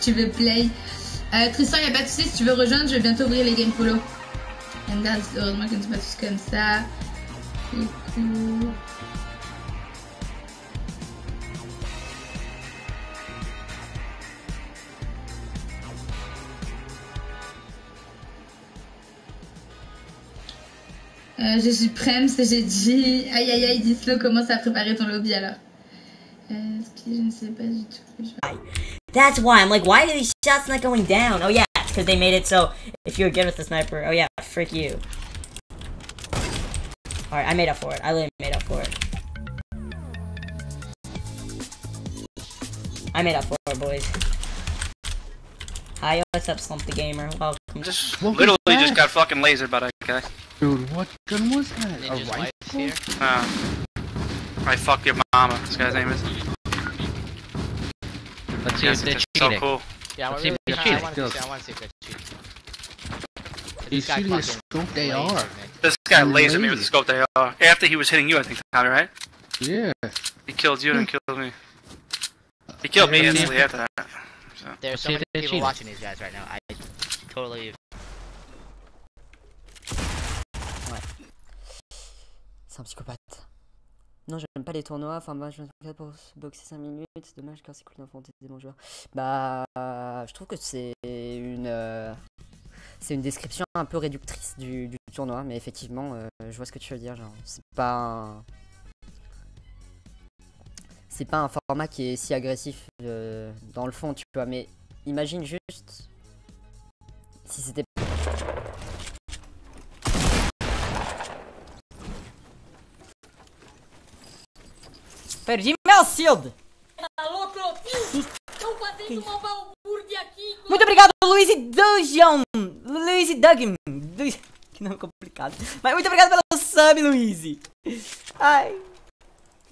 tu veux play? Euh, Tristan, il a pas de soucis, si tu veux rejoindre, je vais bientôt ouvrir les game follow. Enda, heureusement qu'ils ne pas tous comme ça. Coucou. Euh, je suis c'est j'ai dit. Aïe aïe aïe, dis-le, commence à préparer ton lobby alors? That's why I'm like, why are these shots not going down? Oh yeah, it's because they made it so if you're good with the sniper, oh yeah, frick you. Alright, I made up for it. I literally made up for it. I made up for it, boys. Hi, what's up, Slump the Gamer? Welcome. Just What literally just got fucking lasered by that guy. Dude, what gun was that? Ninja's a rifle? here. Uh, I fuck your mama. This guy's name is. Let's see Yes, if they're it's so cheating. cool. Yeah, Let's I see really, if they're I want to cheating. see. I want to see if they're cheating. He's This guy shooting a fucking scoped lasered AR. me. This guy You lasered me with the lazy. scope they are. Uh, after he was hitting you, I think, Tommy, right? Yeah. He killed you and killed me. He killed me instantly after that. So. There's so many people cheating. watching these guys right now. I totally. C'est un psychopathe. Non, j'aime pas les tournois. Enfin, moi, je me pour boxer 5 minutes. Dommage car c'est cool d'affronter des bons joueurs. Bah, je trouve que c'est une. euh, C'est une description un peu réductrice du, du tournoi, mais effectivement, euh, je vois ce que tu veux dire. Genre, c'est pas un. C'est pas un format qui est si agressif euh, dans le fond, tu vois, mais imagine juste si c'était Perdi meu shield! Muito obrigado, Luiz Dungeon! Luiz Duggan! Luiz- Que nome complicado. Mas muito obrigado pelo sub, Luiz! Ai.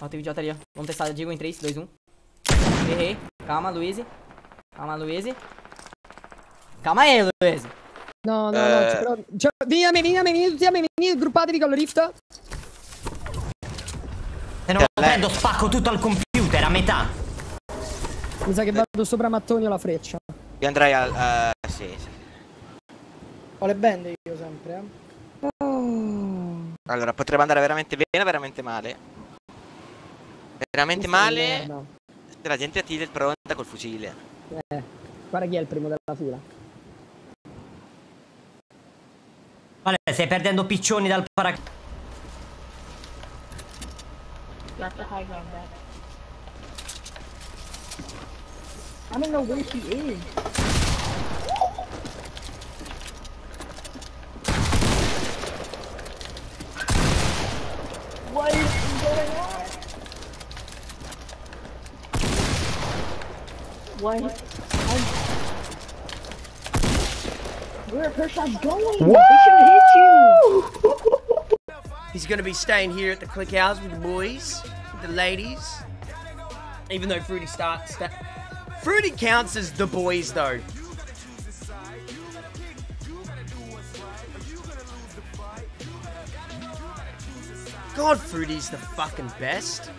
Ó, tem um idiota ali, ó. Vamos testar. Digo em 3, 2, 1. Errei. Calma, Luiz. Calma, Luiz. Calma aí, Luiz. No, no, Eh. no, ci provo- cioè, vieni da me, vieni da me, vieni tutti da me, venite, gruppatevi con lo rift. Prendo, spacco tutto al computer a metà. Mi sa che vado sopra mattoni o la freccia. Io andrei al... eh, sì, sì. Ho le bende io sempre, eh. Oh. Allora, potrebbe andare veramente bene o veramente male. Veramente male Merda. se la gente attira il pronta col fucile. Eh, guarda chi è il primo della fila. Vale, stai perdendo piccioni dal paracadute. I don't know where she is. What is going on? What? Where are her shots going? They should hit you! He's gonna be staying here at the Click House with the boys, with the ladies. Even though Fruity starts, sta Fruity counts as the boys though. God, Fruity's the fucking best.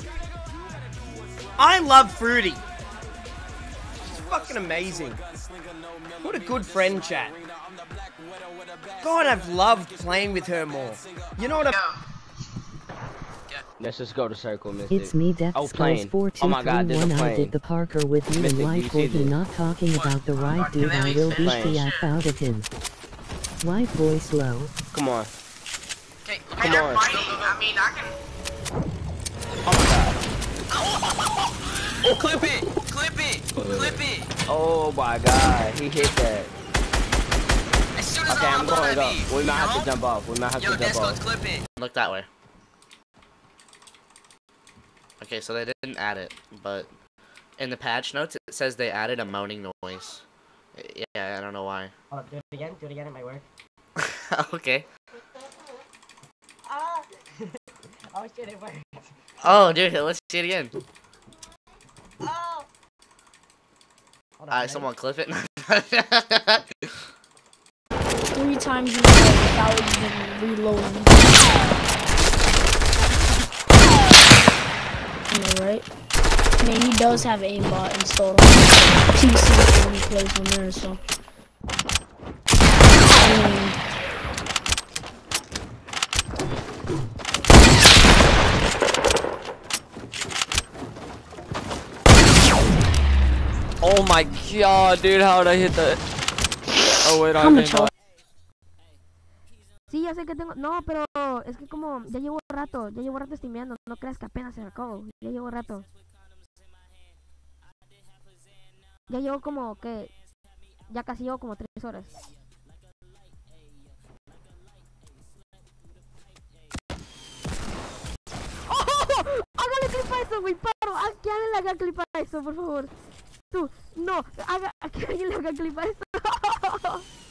I love Fruity. She's fucking amazing. What a good friend chat. God, I've loved playing with her more. You know what I Let's just go to circle, Mystic. It's me, Death Oh, Skulls plane. four Oh two my God, three there's a one. I plane. did the Parker with you Mystic, and do you Boy. He not talking about the right dude. I will be the F out of him. White Boy slow. Come on. Okay, Come on. I mean, I can... Oh my god. Oh, clip it! Clip it! Clip it! Oh my god. He hit that. As soon Okay, I'm going up. We might have to jump off. We might have Yo, to jump Desco's off. clip it! Look that way. Okay, so they didn't add it, but in the patch notes it says they added a moaning noise. Yeah, I don't know why. Oh, do it again. Do it again. It might work. okay. Ah! oh shit! It worked. Oh, dude, let's see it again. Oh! Hold on, Alright, someone clip it. three times in a row without even reloading. I right? I mean, he does have aimbot installed on PC when he plays on there, so. I mean, Oh my god, dude, how did I hit that? Oh wait, I I'm Sí, ya sé que tengo. No, pero es que como ya llevo rato, ya llevo rato streameando. No creas que apenas se acabó. Ya llevo rato. Ya llevo como que. Ya casi llevo como tres horas. ¡Oh! ¡Hágale clip a eso, güey! ¡Paro! ¡A que alguien le haga clip a eso, por favor! Tú, no, haga, a que alguien le haga clip a eso.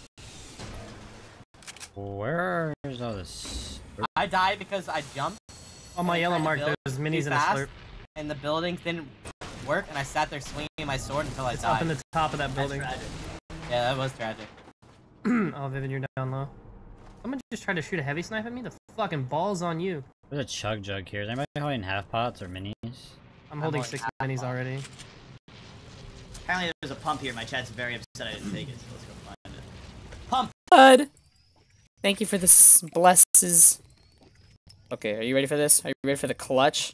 Where is all this? I died because I jumped. On my yellow tried mark, there's minis and a fast, slurp. And the buildings didn't work, and I sat there swinging my sword until I It's died. up in the top of that building. Yeah, that was tragic. oh, Vivian, you're down low. Someone just tried to shoot a heavy snipe at me. The fucking balls on you. There's a chug jug here. Is anybody holding half pots or minis? I'm holding holding six minis pot. already. Apparently there's a pump here. My chat's very upset I didn't take it, so let's go find it. Pump! Bud. Thank you for the s- blesses. Okay, are you ready for this? Are you ready for the clutch?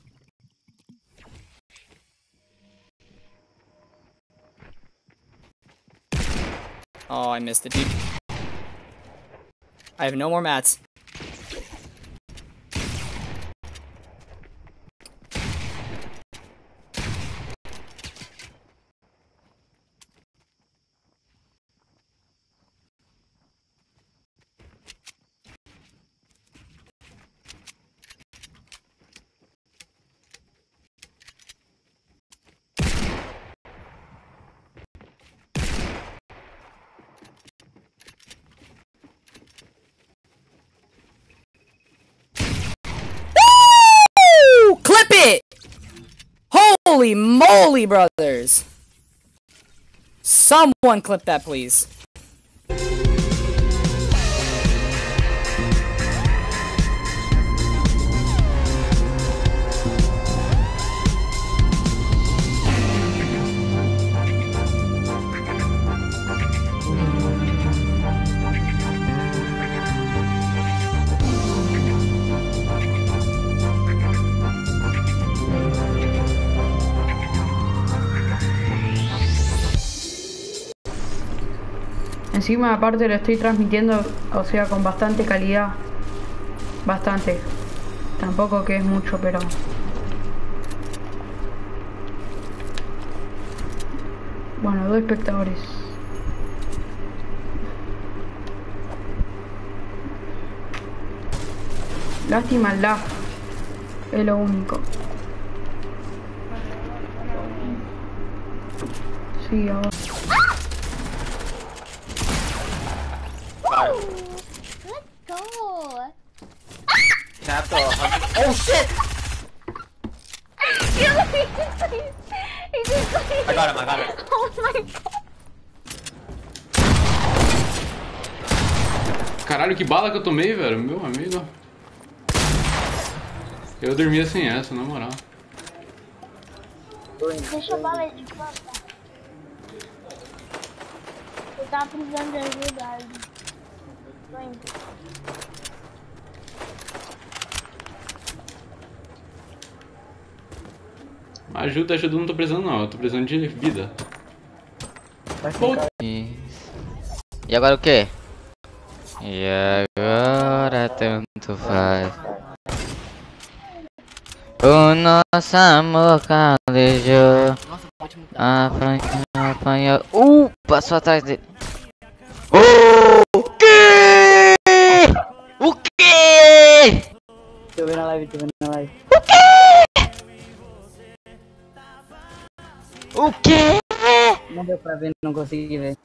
Oh, I missed it, dude. I have no more mats. Woo! Clip it! Holy moly, brothers! Someone clip that, please. Encima aparte lo estoy transmitiendo, o sea, con bastante calidad. Bastante. Tampoco que es mucho, pero... Bueno, dos espectadores. Lástima el lag. Es lo único. Sí, ahora. Let's go. The Oh shit! I got him, I got him. Oh my god. Caralho, que bala que eu tomei, velho. Meu amigo. Eu dormia sem essa, na moral. Deixa a bala aí de planta. Eu tava precisando de ajuda. Aldo. Tô indo. Ajuda, ajuda, não tô precisando não. Eu tô precisando de vida. E... e agora o quê? E agora tanto faz. O nosso amor calejou. Apanhou, apanhou. Uh! Passou atrás dele. O quê? Tô vendo a live, tô vendo a live. O quê? Não deu pra ver, não consegui ver.